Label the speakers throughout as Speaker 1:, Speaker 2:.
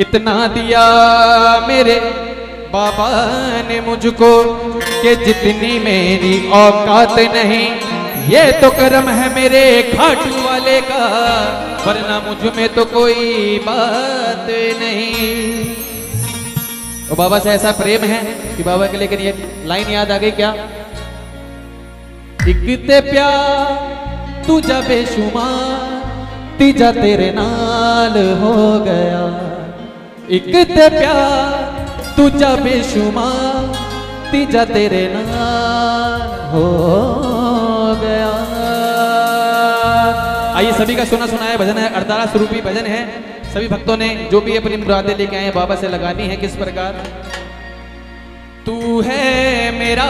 Speaker 1: इतना दिया मेरे बाबा ने मुझको कि जितनी मेरी औकात नहीं, ये तो कर्म है मेरे खाटू वाले का, वरना मुझमें तो कोई बात नहीं। और बाबा से ऐसा प्रेम है कि बाबा के लेकिन ये लाइन याद आ गई क्या? इकते प्यार तुझा बेशुमार तीजा तेरे नाल हो गया। इकते प्यार तुझा बेशुमार तीजा तेरे नाल हो गया। आइए सभी का सुना सुना है भजन है अड़तालीस रूपी भजन है। सभी भक्तों ने जो भी अपनी मुरादें लेके आए बाबा से लगानी है किस प्रकार? तू है मेरा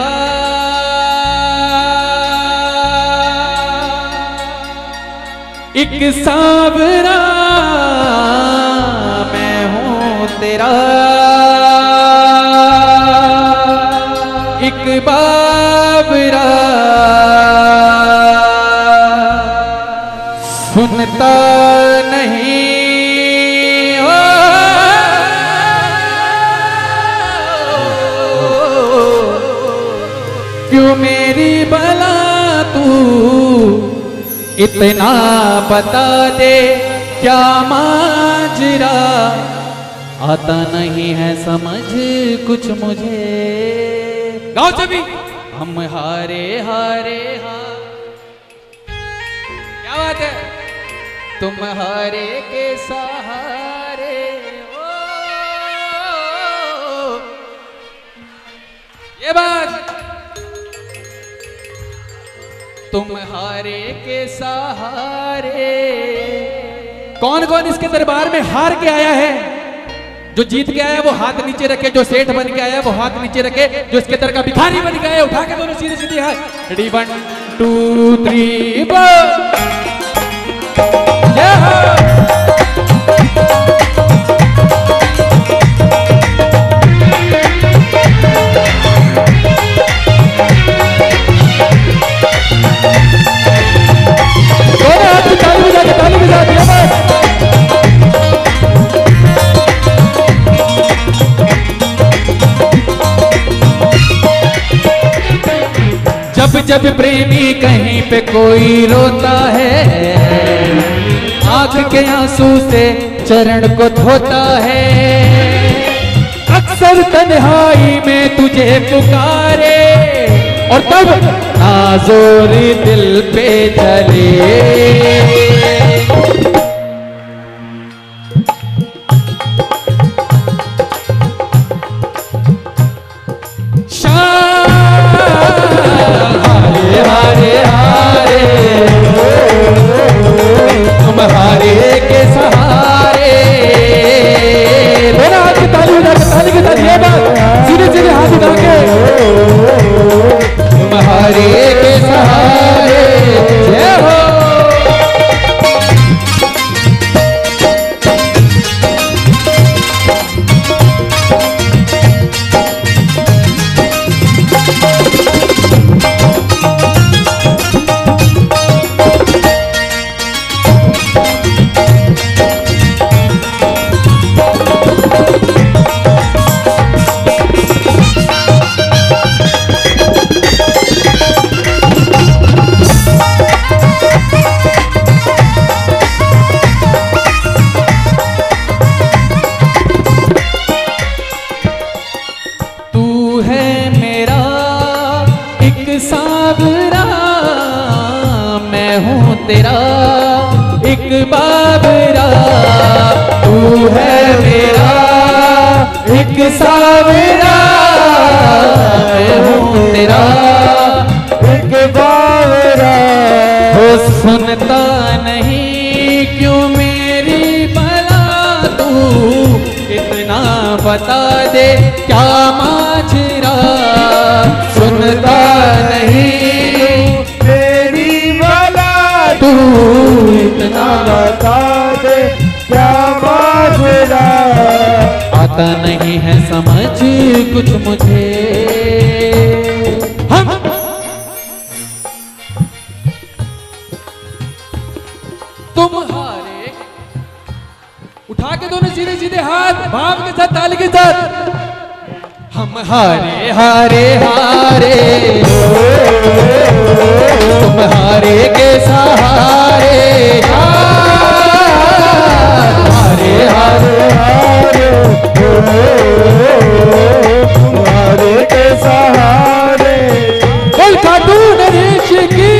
Speaker 1: एक सावरा, मैं हूँ तेरा। एक बाबरा सुनता नहीं इतना बता दे, क्या माजरा? आता नहीं है समझ कुछ मुझे। गाओ सभी। हम हारे हारे हार क्या बात है? तुम हारे के सहारे। तुम हारे के सहारे। कौन कौन इसके दरबार में हार के आया है? जो जीत के आया, वो हाथ नीचे रखे, जो सेठ बन के आया, वो हाथ नीचे रखे, जो इसके दर का भिखारी बन आया, उठा के दोनों सीधे सीधे हाथ वन टू थ्री जय प्रेमी कहीं पे कोई रोता है। आँख के आँसू से चरण को धोता है। अक्सर तन्हाई में तुझे पुकारे और तब आजोरी दिल पे चले सावरा मैं हूँ तेरा एक बाबरा। तू है मेरा एक सावरा। मैं हूँ तेरा एक बाबरा। हो सुनता नहीं क्यों मेरी बला? तू इतना बता दे, क्या माजरा
Speaker 2: क्या माजरा
Speaker 1: आता नहीं है समझ, कुछ मुझे। तुम्हारे।
Speaker 2: उठा के दोनों सीधे सीधे हाथ भाव के साथ, ताली के साथ।
Speaker 1: हम हारे हारे हारे। तुम हारे के सहारे। हारे हारे
Speaker 3: तुम्हारे के सहारे।
Speaker 2: बोल खाटू नरेश की।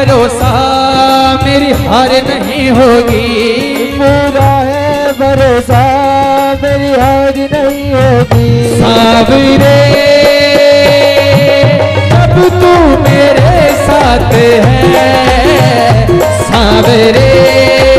Speaker 1: भरोसा मेरी हार नहीं होगी।
Speaker 3: पूरा है भरोसा मेरी हार नहीं होगी।
Speaker 1: साबरे जब तू मेरे साथ है। सावरे।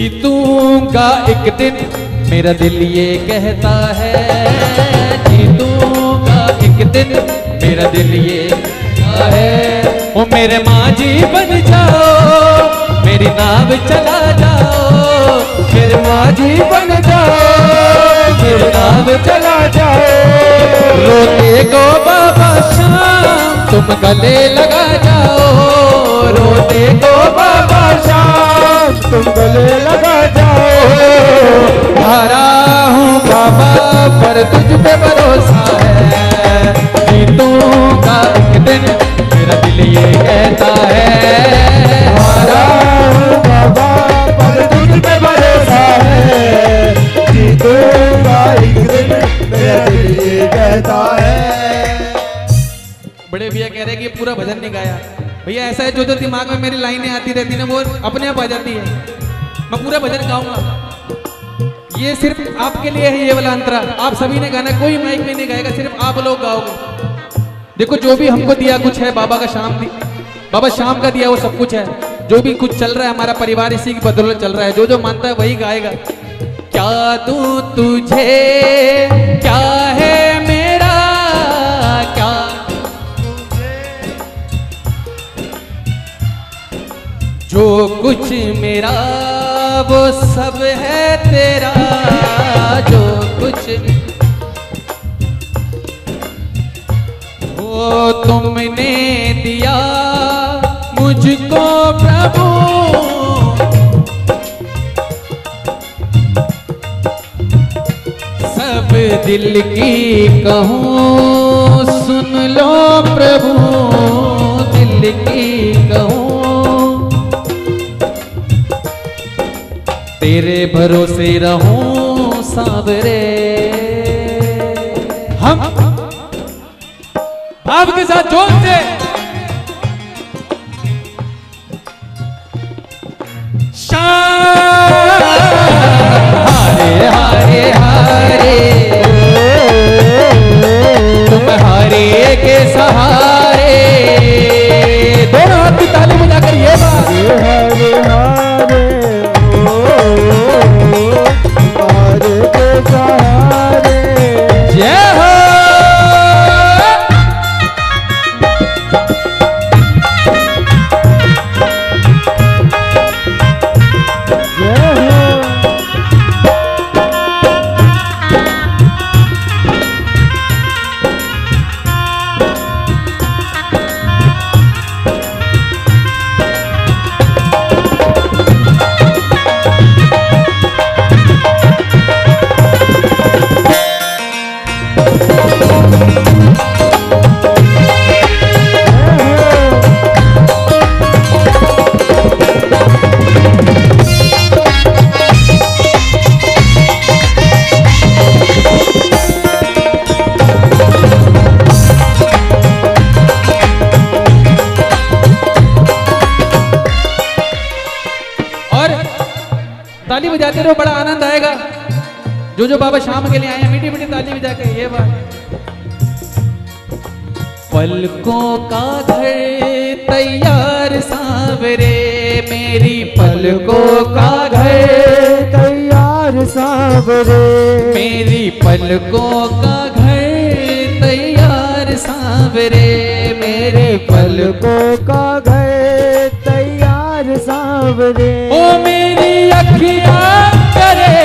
Speaker 1: जीतूँगा एक दिन, मेरा दिल ये कहता है। जीतूँगा एक दिन, मेरा दिल ये कहता है। ओ मेरे माँ जी बन जाओ, मेरी नाव चला जाओ। मेरे माँ जी बन जाओ, मेरी नाव चला जाओ। रोते को बाबा शाम, तुम गले लगा जाओ। पूरा
Speaker 2: भजन नहीं गाया। भैया, ऐसा है जो जो दिमाग में मेरी लाइनें आती रहती ना, वो अपने आप आ जाती है। मैं पूरा भजन गाऊँगा। ये सिर्फ़ आपके लिए है ये वाला अंतरा। आप सभी ने गाना, कोई माइक में नहीं गाएगा, सिर्फ़ आप लोग गाओगे। देखो, जो भी हमको दिया कुछ है, बाबा का शाम दी बाबा शाम का दिया वो सब कुछ है। जो भी कुछ चल रहा है, हमारा परिवार इसी की बदौलत चल रहा है। जो जो मानता है, वही गाएगा। क्या दूँ तुझे? क्या है मेरे
Speaker 1: मेरा, वो सब है तेरा। जो कुछ वो तुमने दिया मुझको प्रभु। सब दिल की कहूँ रहूँ सावरे। हम
Speaker 2: आपके साथ ज़ोर से बजाते रहो बड़ा आनंद आएगा। जो जो बाबा शाम के लिए आए हैं मीठी मीठी ताली बजा के ये बात।
Speaker 1: पलकों का घर तैयार सांवरे मेरी पलकों का घर
Speaker 3: तैयार सावरे।
Speaker 1: मेरी पलकों का घर तैयार सांवरे मेरे पलकों
Speaker 3: का सावरे
Speaker 1: ओ मेरी अखियाँ करे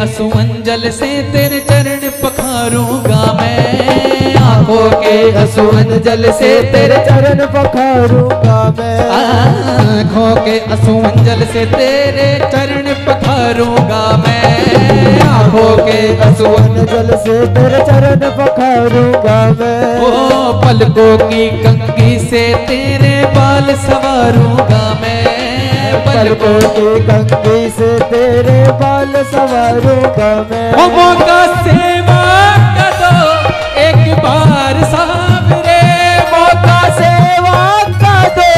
Speaker 1: के असुअंजल से तेरे चरण पखारूँगा मैं। आँखों के असुअंजल से तेरे
Speaker 3: चरण पखारूँगा मैं।
Speaker 1: आँखों के असुअंजल से तेरे चरण पखारूँगा मैं। आँखों के असुअंजल
Speaker 3: जल से तेरे चरण पखारूँगा मैं।
Speaker 1: ओ, पलकों की कंगी से तेरे बाल सवारूँगा मैं।
Speaker 3: पलकों की कंगी से तेरे बाल सवारूँगा मैं
Speaker 1: ओ मौका सेवा का दो एक बार सामने। मौका
Speaker 3: सेवा का दो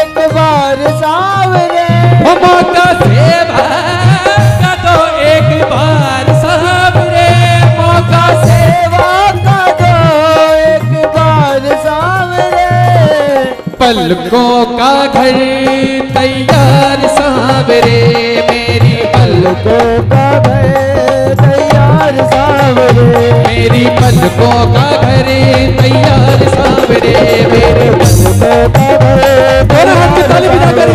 Speaker 3: एक बार सावरे
Speaker 1: ओ मौका सेवा का दो एक बार सामने। मौका
Speaker 3: सेवा का दो एक बार सावरे
Speaker 1: पलकों का घर मेरी पलकों
Speaker 3: का घरे तैयार सामने
Speaker 1: मेरे पलकों का घरे।